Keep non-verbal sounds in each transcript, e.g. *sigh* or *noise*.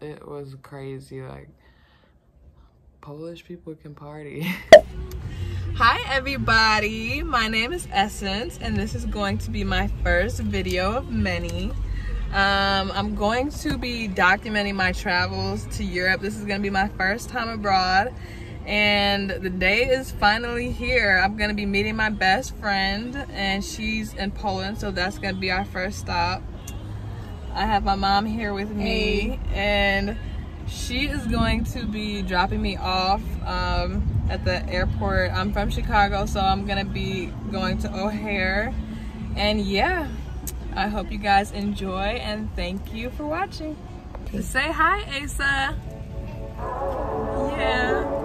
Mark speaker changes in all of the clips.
Speaker 1: it was crazy. Like, Polish people can party. *laughs* Hi everybody, my name is Essence and this is going to be my first video of many. Um, I'm going to be documenting my travels to Europe. This is going to be my first time abroad and the day is finally here. I'm going to be meeting my best friend and she's in Poland so that's going to be our first stop. I have my mom here with me hey. and she is going to be dropping me off um, at the airport. I'm from Chicago so I'm going to be going to O'Hare and yeah I hope you guys enjoy and thank you for watching. Say hi, Asa. Yeah.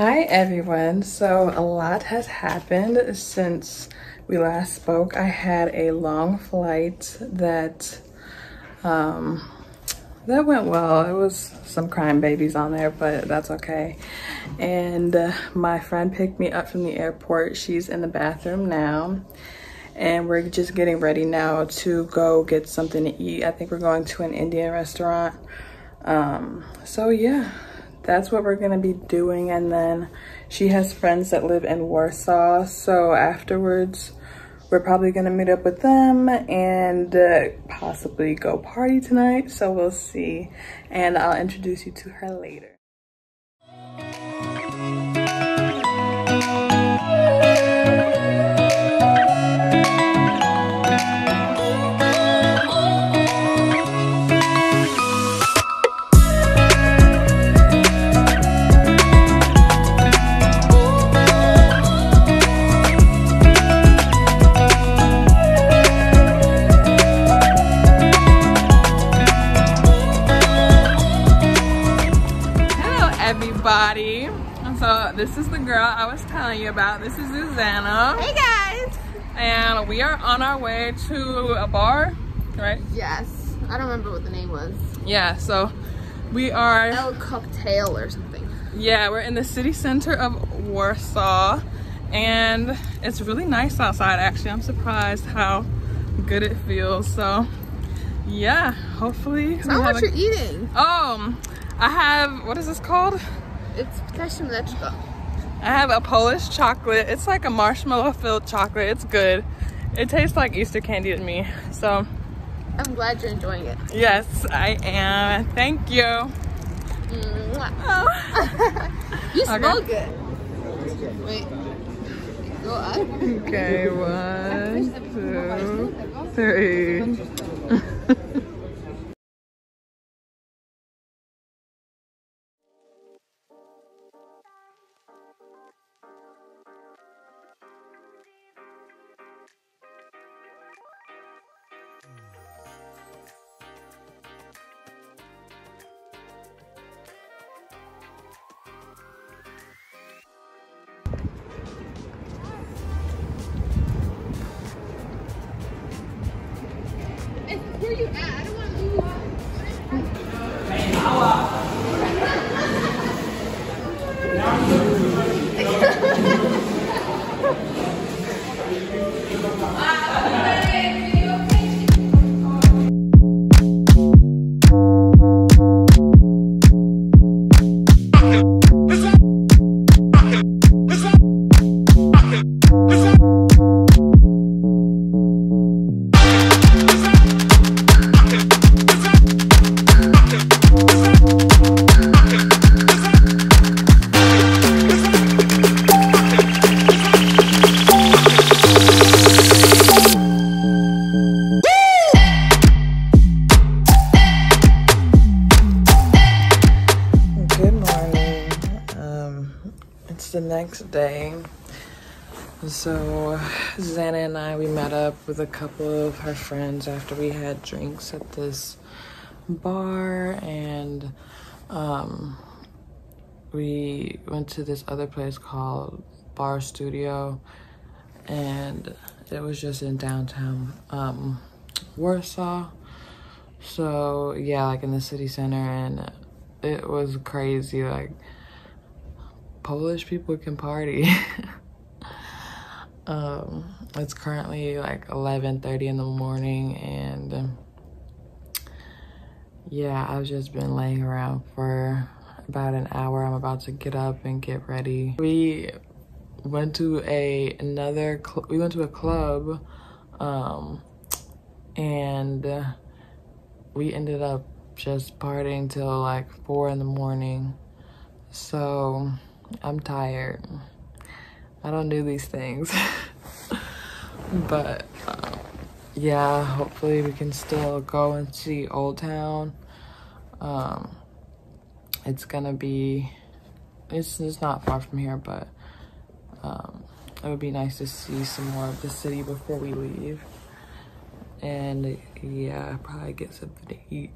Speaker 1: Hi everyone. So a lot has happened since we last spoke. I had a long flight that um, that went well. It was some crying babies on there, but that's okay. And uh, my friend picked me up from the airport. She's in the bathroom now. And we're just getting ready now to go get something to eat. I think we're going to an Indian restaurant. Um, so yeah, that's what we're gonna be doing and then she has friends that live in Warsaw so afterwards we're probably gonna meet up with them and uh, possibly go party tonight so we'll see and I'll introduce you to her later. This is the girl I was telling you about. This is Zuzanna.
Speaker 2: Hey guys!
Speaker 1: And we are on our way to a bar, right?
Speaker 2: Yes. I don't remember what the name was.
Speaker 1: Yeah, so we are...
Speaker 2: El Cocktail or something.
Speaker 1: Yeah, we're in the city center of Warsaw. And it's really nice outside, actually. I'm surprised how good it feels. So, yeah, hopefully...
Speaker 2: Tell what a... you're eating.
Speaker 1: Oh, I have... What is this called?
Speaker 2: It's ptasie mleczko.
Speaker 1: I have a Polish chocolate. It's like a marshmallow filled chocolate. It's good. It tastes like Easter candy to me. So
Speaker 2: I'm glad you're enjoying it.
Speaker 1: Yes, I am. Thank you.
Speaker 2: Oh. *laughs* you smell okay. good. Wait. Go up.
Speaker 1: Okay, one, two, three.
Speaker 3: The next day. So Zana and I we met up with a couple of her friends after we had drinks at this bar and um, we went to this other place called Bar Studio and it was just in downtown um, Warsaw. So yeah, like in the city center and it was crazy like Polish people can party. *laughs* um, it's currently like 11:30 in the morning and yeah, I've just been laying around for about an hour. I'm about to get up and get ready. We went to a another we went to a club um and we ended up just partying till like four in the morning so i'm tired i don't do these things *laughs* but um, yeah hopefully we can still go and see old town um it's gonna be it's, it's not far from here but um, it would be nice to see some more of the city before we leave. And yeah, probably get something to eat.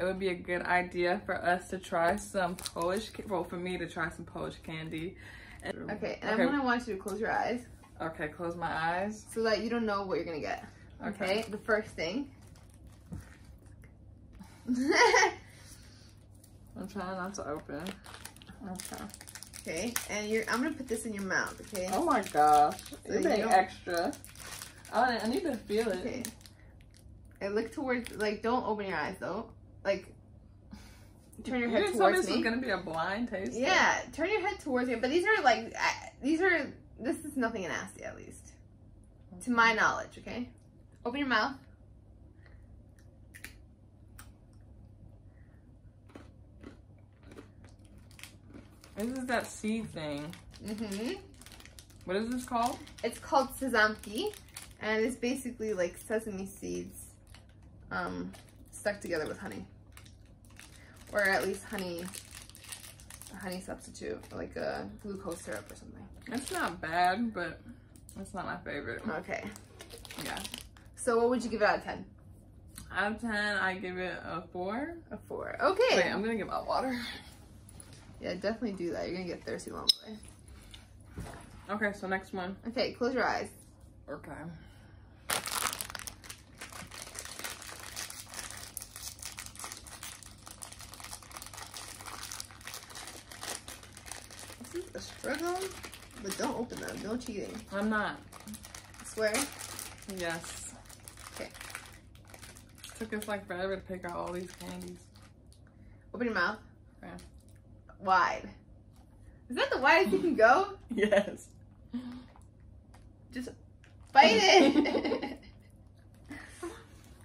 Speaker 3: It would be a good idea for us to try some Polish, well, for me to try some Polish candy.
Speaker 2: And, okay, and okay. I'm gonna want you to close your eyes.
Speaker 3: Okay, close my eyes.
Speaker 2: So that you don't know what you're gonna get. Okay, okay the first thing. *laughs*
Speaker 3: I'm trying not to open.
Speaker 2: Okay. Okay, and you're. I'm gonna put this in your mouth. Okay.
Speaker 3: Oh my gosh, so it's extra. I, I need to feel it. Okay.
Speaker 2: And look towards, like, don't open your eyes though. Like, turn your head you towards
Speaker 3: me. This is gonna be a blind taste.
Speaker 2: Yeah, turn your head towards me. But these are like, these are. This is nothing nasty, at least, okay. to my knowledge. Okay, open your mouth.
Speaker 3: This is that seed thing.
Speaker 2: Mm-hmm.
Speaker 3: What is this called?
Speaker 2: It's called sezamki, and it's basically like sesame seeds um, stuck together with honey. Or at least honey, a honey substitute, like a glucose syrup or something.
Speaker 3: It's not bad, but it's not my favorite.
Speaker 2: Okay.
Speaker 3: Yeah.
Speaker 2: So what would you give it out of 10?
Speaker 3: Out of 10, I give it a 4.
Speaker 2: A 4. Okay.
Speaker 3: Wait, I'm going to get my water.
Speaker 2: Yeah, definitely do that. You're going to get thirsty along the way.
Speaker 3: Okay, so next one.
Speaker 2: Okay, close your eyes.
Speaker 3: Okay.
Speaker 2: Struggle, but don't open them. No cheating.
Speaker 3: I'm not.
Speaker 2: I swear?
Speaker 3: Yes.
Speaker 2: Okay.
Speaker 3: It took us like forever to pick out all these candies.
Speaker 2: Open your mouth.
Speaker 3: Okay.
Speaker 2: Wide. Is that the widest you can go? *laughs*
Speaker 3: Yes.
Speaker 2: Just bite it. *laughs*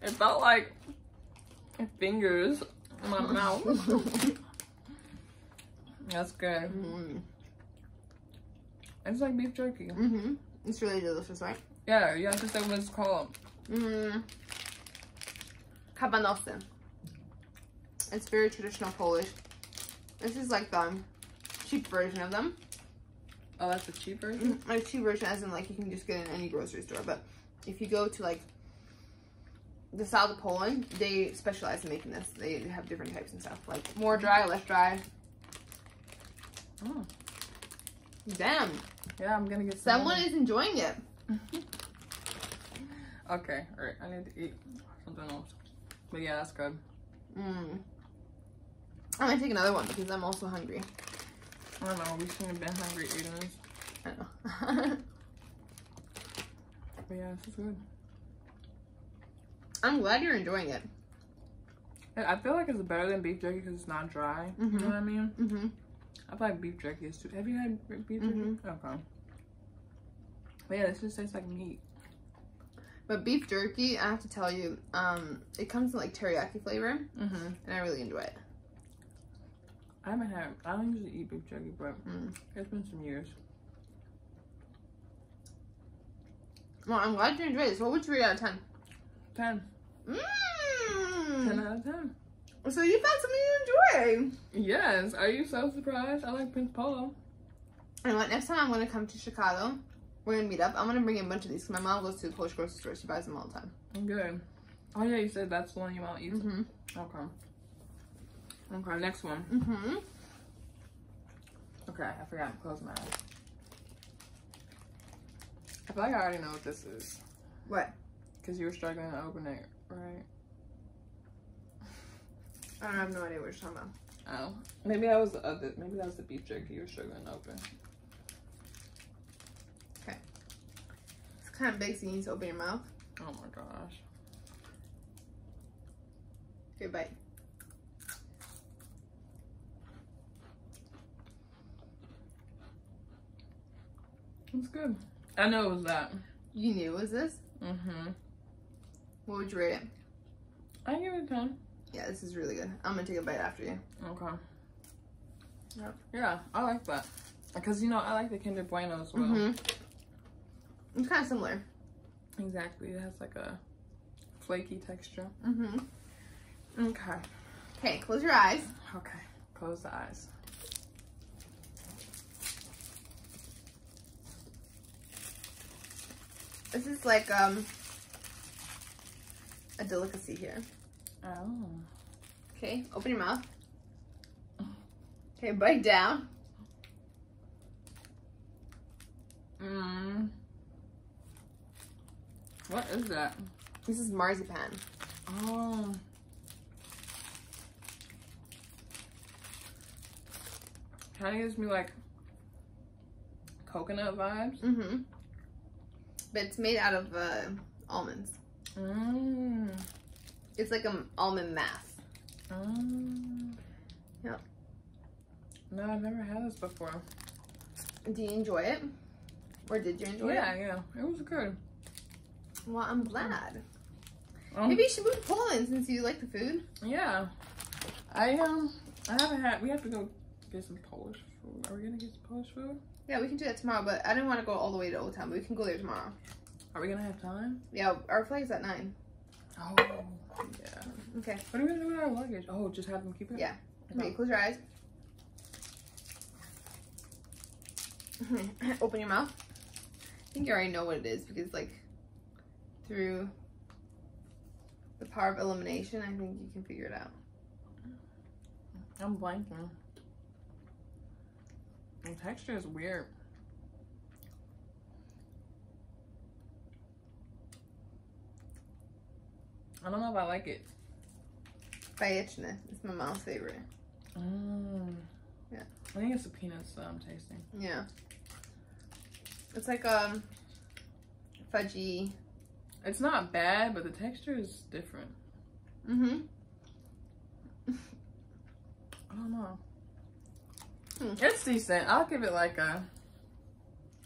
Speaker 3: it felt like fingers in my mouth. *laughs* That's good. Mm -hmm. It's like beef jerky.
Speaker 2: Mm-hmm. It's really delicious, right?
Speaker 3: Yeah, you have to say what it's called.
Speaker 2: Mm-hmm. Kabanosy. It's very traditional Polish. This is like the cheap version of them.
Speaker 3: Oh, that's the cheap version?
Speaker 2: Mm. Like cheap version as in like you can just get in any grocery store. But if you go to like the South of Poland, they specialize in making this. They have different types and stuff, like more dry, less dry.
Speaker 3: Mm.
Speaker 2: Damn,
Speaker 3: Yeah, I'm gonna get some
Speaker 2: someone is enjoying it. *laughs*
Speaker 3: Okay, alright, I need to eat something else. But yeah, that's good.
Speaker 2: Mm. I'm gonna take another one because I'm also hungry.
Speaker 3: I don't know, we shouldn't have been hungry eating this.
Speaker 2: I know. *laughs*
Speaker 3: But yeah, this is good.
Speaker 2: I'm glad you're enjoying it.
Speaker 3: I feel like it's better than beef jerky because it's not dry. You
Speaker 2: Mhm.
Speaker 3: know what I mean?
Speaker 2: Mm-hmm.
Speaker 3: I feel like beef jerky is too. Have you had beef jerky?
Speaker 2: Mhm.
Speaker 3: Okay. But yeah, this just tastes like meat.
Speaker 2: But beef jerky, I have to tell you, um, it comes in like teriyaki flavor,
Speaker 3: Mm-hmm.
Speaker 2: and I really enjoy it.
Speaker 3: I haven't had. I don't usually eat beef jerky, but
Speaker 2: Mm.
Speaker 3: it's been some years.
Speaker 2: Well, I'm glad you enjoyed it. So what would you rate out of 10?
Speaker 3: Ten.
Speaker 2: Mmm.
Speaker 3: Ten out of ten.
Speaker 2: So you found something you enjoy.
Speaker 3: Yes. Are you so surprised? I like Prince Polo.
Speaker 2: And what? Next time I'm gonna come to Chicago, we're gonna meet up. I'm gonna bring in a bunch of these because my mom goes to the Polish grocery store. She buys them all the time.
Speaker 3: Good. Oh yeah, you said that's the one you want to eat.
Speaker 2: Mm-hmm.
Speaker 3: Okay. Okay, next one.
Speaker 2: Mm-hmm.
Speaker 3: Okay, I forgot to close my eyes. I feel like I already know what this is.
Speaker 2: What?
Speaker 3: Because you were struggling to open it, right?
Speaker 2: I have no idea what you're talking about.
Speaker 3: Oh. Maybe that was the other maybe that was the beef jerky you were struggling to open.
Speaker 2: Okay, it's kind of big, so you need to open your mouth.
Speaker 3: Oh my gosh.
Speaker 2: Good bite.
Speaker 3: It's good. I know it was that.
Speaker 2: You knew it was this?
Speaker 3: Mm-hmm.
Speaker 2: What would you rate it?
Speaker 3: I give it a 10.
Speaker 2: Yeah, this is really good. I'm gonna take a bite after you.
Speaker 3: Okay.
Speaker 2: Yep.
Speaker 3: Yeah, I like that. Because, you know, I like the Kinder Bueno as well.
Speaker 2: Mm-hmm. It's kind of similar.
Speaker 3: Exactly. It has like a flaky texture.
Speaker 2: Mm-hmm.
Speaker 3: Okay.
Speaker 2: Okay, close your eyes.
Speaker 3: Okay. Close the eyes.
Speaker 2: This is like um a delicacy here.
Speaker 3: Oh.
Speaker 2: Okay, open your mouth. Okay, bite down.
Speaker 3: Mm. What is that?
Speaker 2: This is marzipan.
Speaker 3: Oh. Kind of gives me like coconut vibes.
Speaker 2: Mm-hmm. But it's made out of uh, almonds.
Speaker 3: Mmm.
Speaker 2: It's like an almond mass.
Speaker 3: Mm.
Speaker 2: Yep.
Speaker 3: No, I've never had this before.
Speaker 2: Do you enjoy it? Or did you enjoy
Speaker 3: yeah,
Speaker 2: it?
Speaker 3: yeah. It was good.
Speaker 2: Well, I'm glad.
Speaker 3: Um,
Speaker 2: Maybe you should move to Poland since you like the food.
Speaker 3: Yeah. I um I haven't had we have to go get some Polish food. Are we gonna get some Polish food?
Speaker 2: Yeah, we can do that tomorrow, but I didn't want to go all the way to Old Town, but we can go there tomorrow.
Speaker 3: Are we gonna have time?
Speaker 2: Yeah, our flight's at 9.
Speaker 3: Oh yeah.
Speaker 2: Okay.
Speaker 3: What are we gonna do with our luggage? Oh, just have them keep it?
Speaker 2: Yeah. Okay, close your eyes. *laughs* Open your mouth. I think you already know what it is because, like, through the power of elimination, I think you can figure it out.
Speaker 3: I'm blanking. The texture is weird. I don't know if I like it.
Speaker 2: Bajeczne. It's my mom's favorite.
Speaker 3: Mm.
Speaker 2: Yeah.
Speaker 3: I think it's the peanuts that I'm tasting.
Speaker 2: Yeah. It's like um fudgy.
Speaker 3: It's not bad, but the texture is different.
Speaker 2: Mm-hmm.
Speaker 3: I don't know.
Speaker 2: Hmm.
Speaker 3: It's decent. I'll give it like a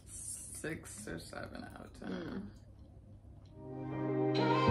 Speaker 3: six or seven out of ten.
Speaker 2: Mm.